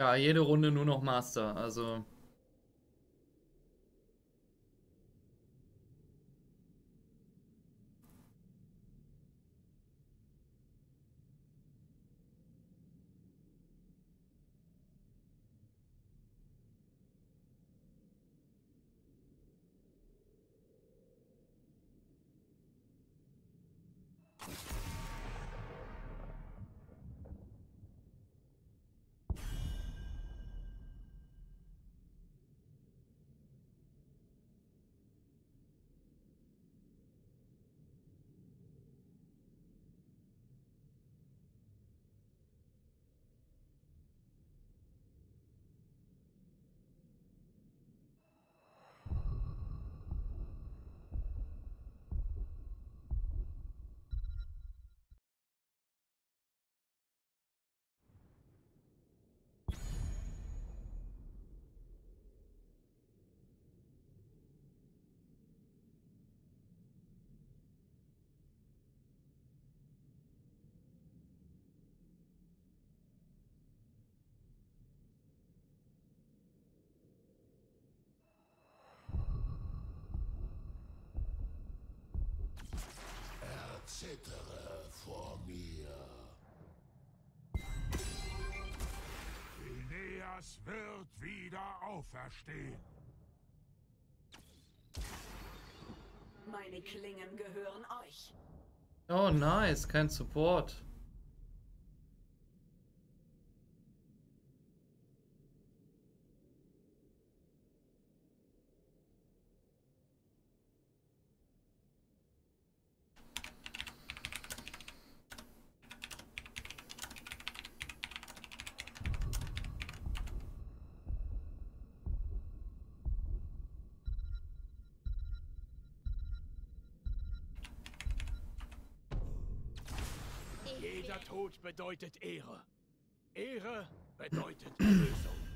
Ja, jede Runde nur noch Master, also. Zittere vor mir. Phineas wird wieder auferstehen. Meine Klingen gehören euch. Oh, nice. Kein Support. Bedeutet Ehre. Ehre bedeutet Erlösung.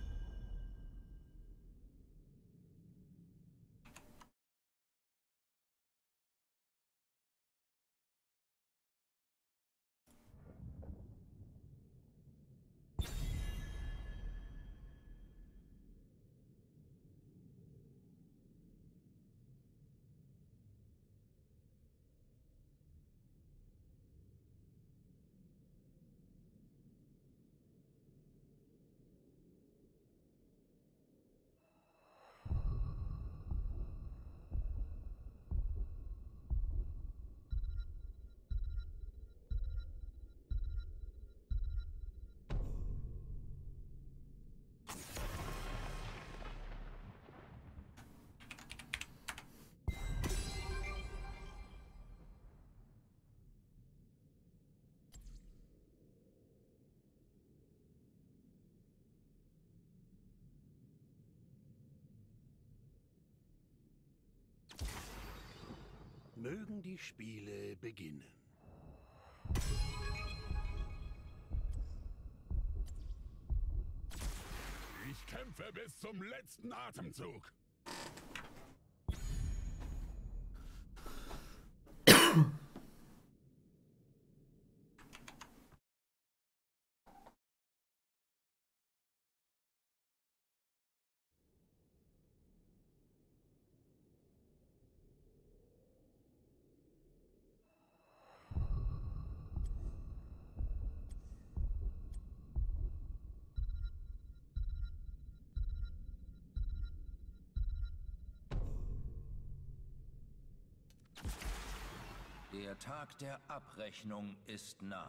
Mögen die Spiele beginnen. Ich kämpfe bis zum letzten Atemzug. Der Tag der Abrechnung ist nah.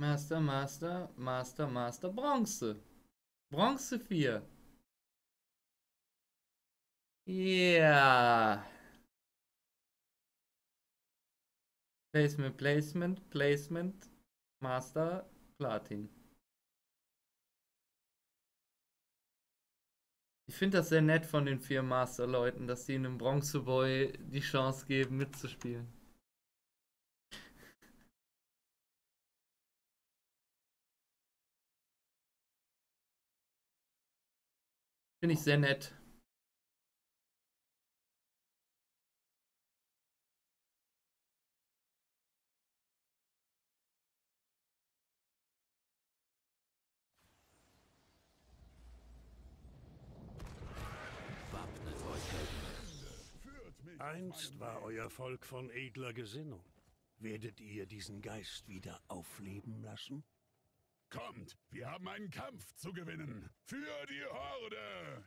Master, Master, Master, Master, Bronze. Bronze 4. Ja. Placement, Placement, Placement, Master, Platin. Ich finde das sehr nett von den vier Master-Leuten, dass sie einem Bronzeboy die Chance geben, mitzuspielen. Finde ich sehr nett. Einst war euer Volk von edler Gesinnung. Werdet ihr diesen Geist wieder aufleben lassen? Kommt, wir haben einen Kampf zu gewinnen. Für die Horde!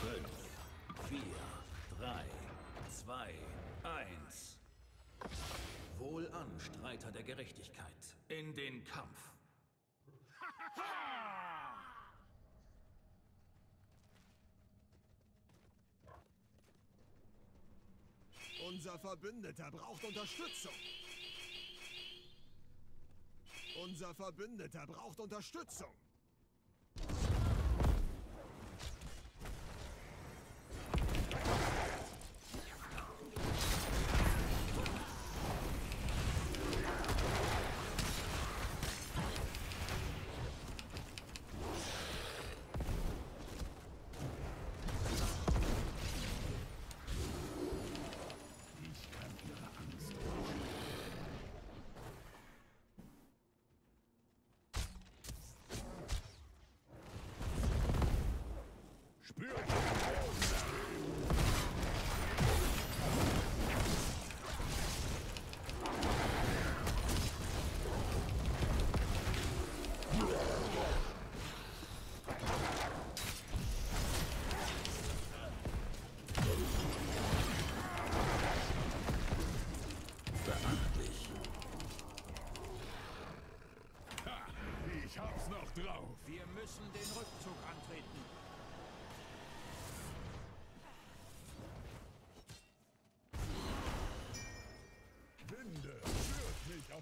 Fünf, vier, drei, zwei, eins. Wohlan, Streiter der Gerechtigkeit. In den Kampf. Unser Verbündeter braucht Unterstützung. Unser Verbündeter braucht Unterstützung.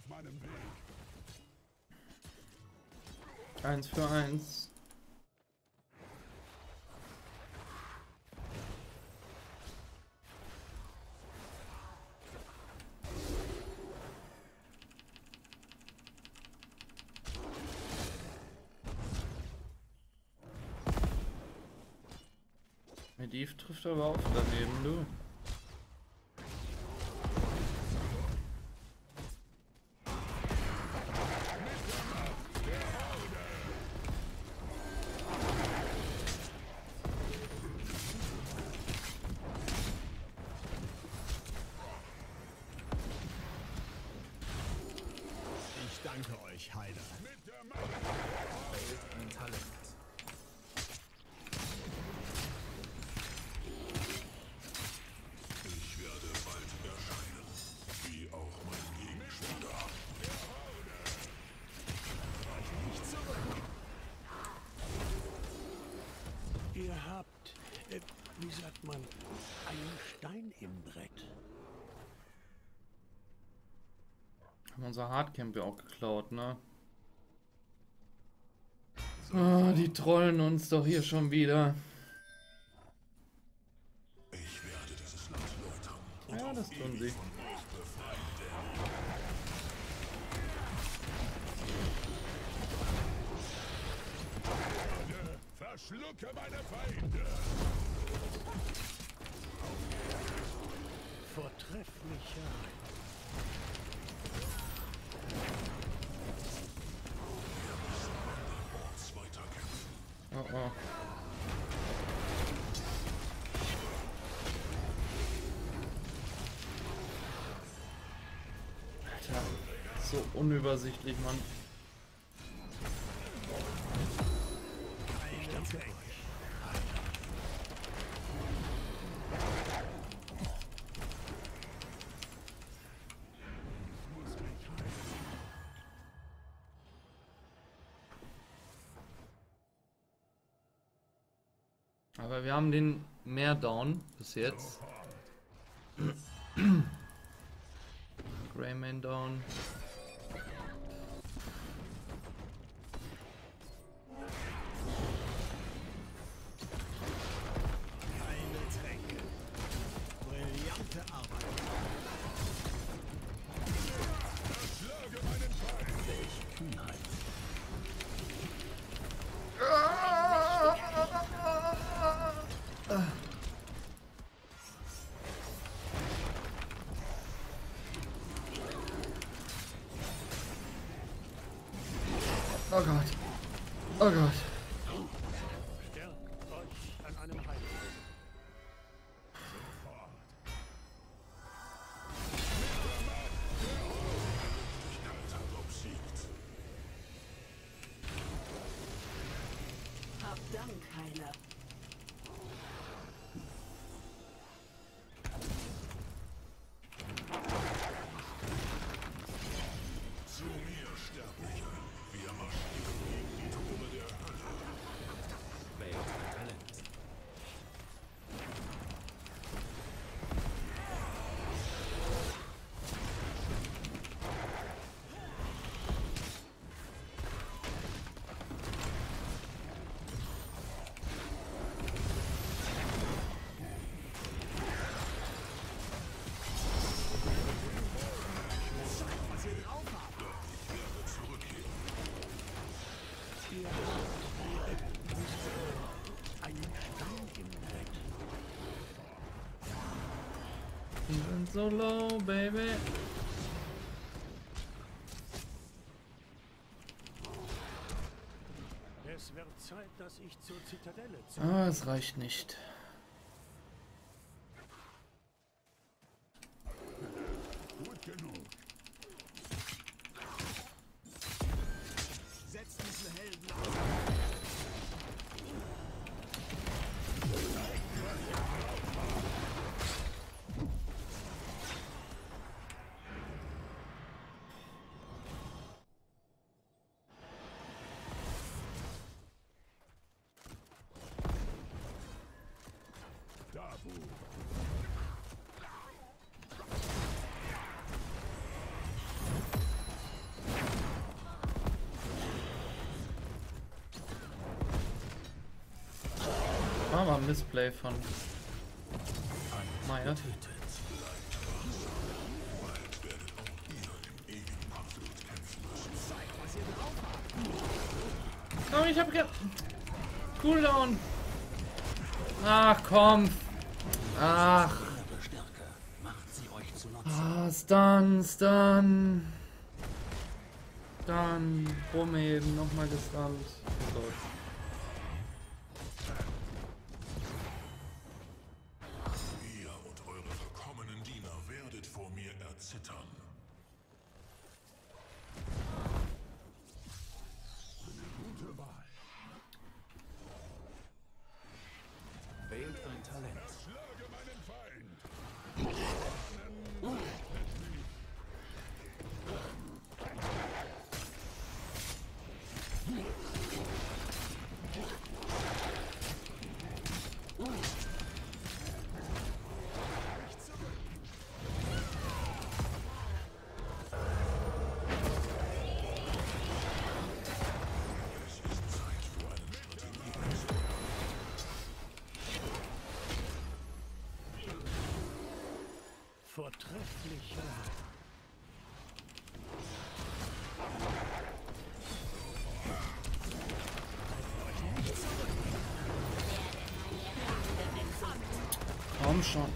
Auf meinem Weg. Eins für eins. Mediv trifft aber auch daneben, du. Man, einen Stein im Brett. Haben unser Hardcamp ja auch geklaut, ne? Ah, die trollen uns doch hier schon wieder. Ich werde dieses Land läutern. Ja, das tun sie. Verschlucke meine Feinde. Vortrefflicher. Oh, oh. Alter, so unübersichtlich, Mann. Aber wir haben den mehr down bis jetzt. Greyman down. Keine Tränke. Brillante Arbeit. Oh Wir sind so low, baby. Es wird Zeit, dass ich zur Zitadelle zu. Ah, es reicht nicht. War Missplay von Meier. Komm, ich hab ge... Cooldown. Ach, komm. Ach. Ah, Stun, Stun. Dann rumheben, nochmal gestunt. So. Ihr Komm schon.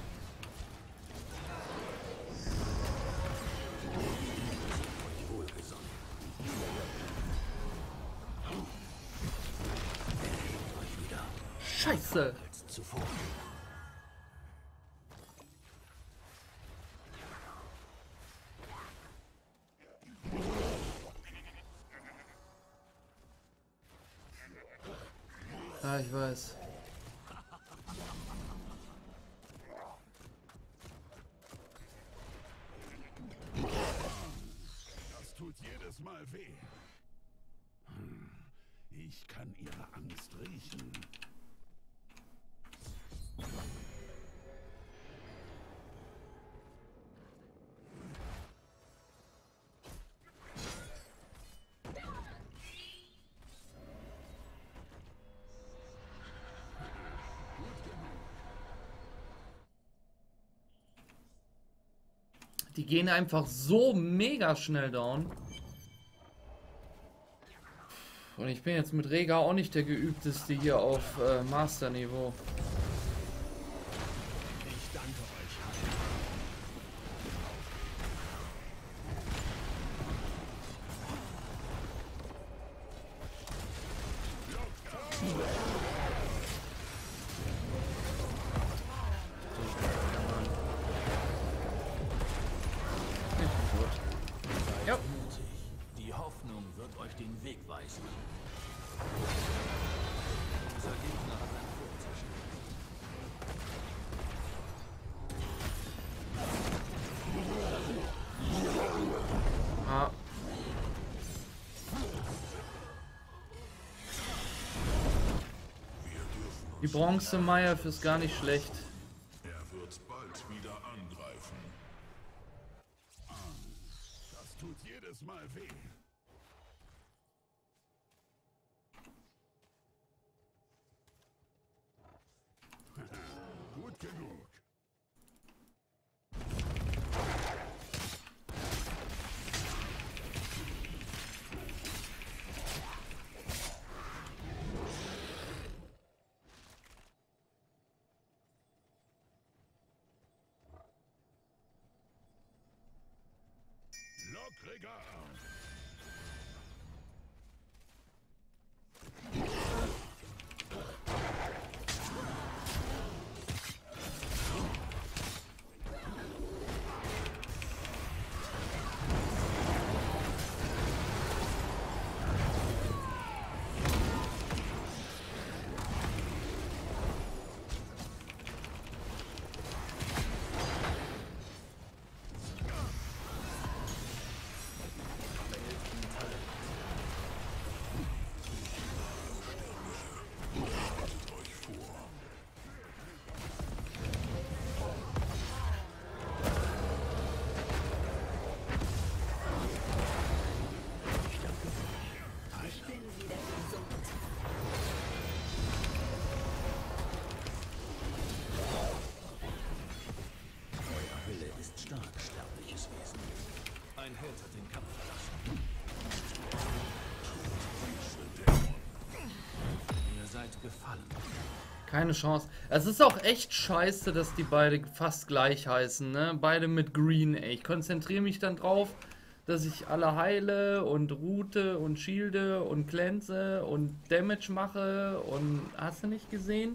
Scheiße. Ja, ich weiß. Die gehen einfach so mega schnell down. Und ich bin jetzt mit Rega auch nicht der geübteste hier auf äh, Master-Niveau. Die Hoffnung wird euch den Weg weisen. Unser Gegner hat ein Fort zerstört. Ah. Die Bronze Meier ist gar nicht schlecht. Sega! Gefallen. Keine Chance. Es ist auch echt scheiße, dass die beide fast gleich heißen, ne? Beide mit Green, ey. Ich konzentriere mich dann drauf, dass ich alle heile und route und shielde und glänze und Damage mache und hast du nicht gesehen?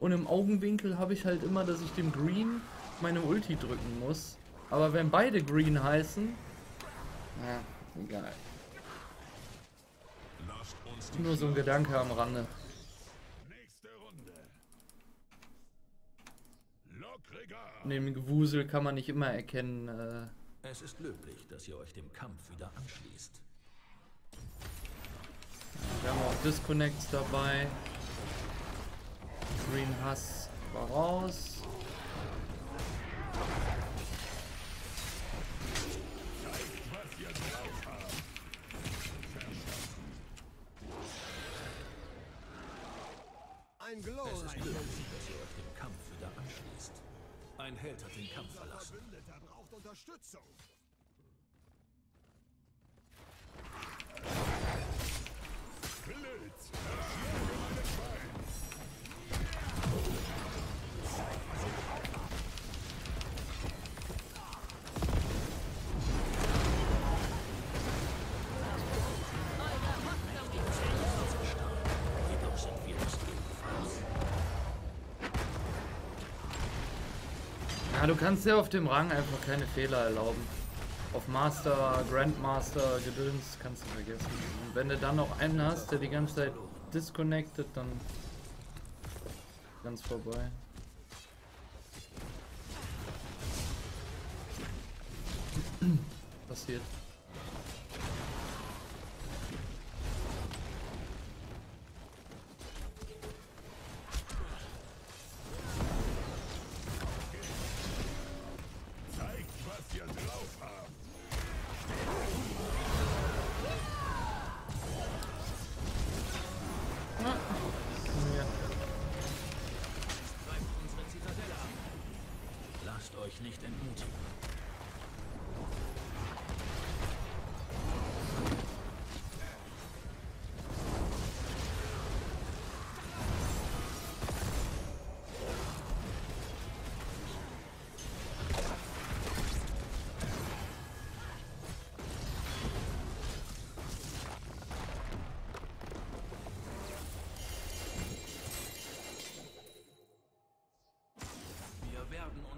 Und im Augenwinkel habe ich halt immer, dass ich dem Green meine Ulti drücken muss. Aber wenn beide Green heißen, ja, egal. Nur so ein Gedanke am Rande. In dem Gewusel kann man nicht immer erkennen, äh, Es ist löblich, dass ihr euch dem Kampf wieder anschließt. Wir haben auch Disconnects dabei. Green Hass war raus. Ein Es Ein Held hat den Kampf verlassen. Verbündeter braucht Unterstützung. Ja, du kannst dir auf dem Rang einfach keine Fehler erlauben. Auf Master, Grandmaster, Gedöns kannst du vergessen. Und wenn du dann noch einen hast, der die ganze Zeit disconnected, dann ganz vorbei. Passiert. Jetzt lauf an!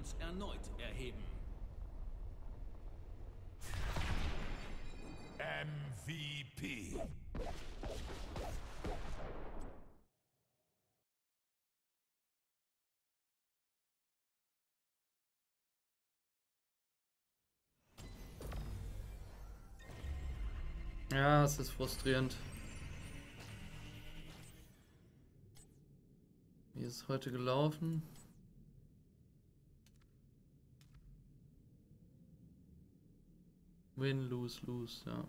Uns erneut erheben. MVP. Ja, es ist frustrierend. Wie ist es heute gelaufen? Win, lose, lose, ja.